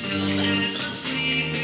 myself as I sleep.